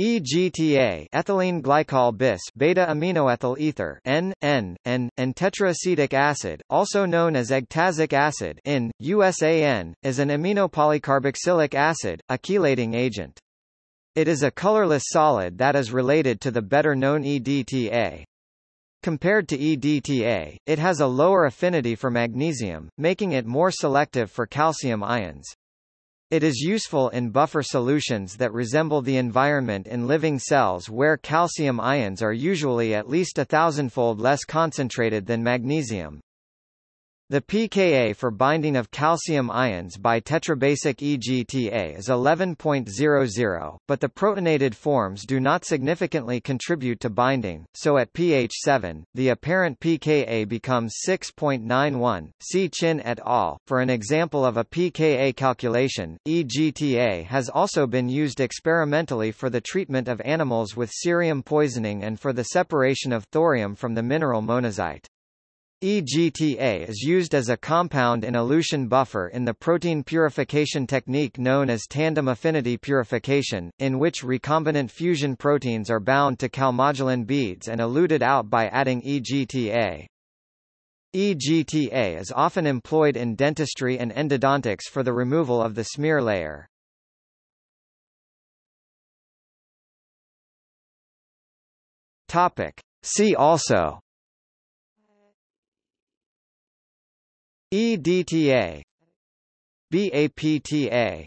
EGTA ethylene glycol bis beta aminoethyl ether N, N, N, and tetraacetic acid, also known as egtazic acid in, USAN, is an aminopolycarboxylic acid, a chelating agent. It is a colorless solid that is related to the better-known EDTA. Compared to EDTA, it has a lower affinity for magnesium, making it more selective for calcium ions. It is useful in buffer solutions that resemble the environment in living cells where calcium ions are usually at least a thousandfold less concentrated than magnesium. The pKa for binding of calcium ions by tetrabasic EGTA is 11.00, but the protonated forms do not significantly contribute to binding, so at pH 7, the apparent pKa becomes 6.91. See Chin et al. For an example of a pKa calculation, EGTA has also been used experimentally for the treatment of animals with cerium poisoning and for the separation of thorium from the mineral monazite. EGTA is used as a compound in elution buffer in the protein purification technique known as tandem affinity purification, in which recombinant fusion proteins are bound to calmodulin beads and eluted out by adding EGTA. EGTA is often employed in dentistry and endodontics for the removal of the smear layer. Topic. See also EDTA BAPTA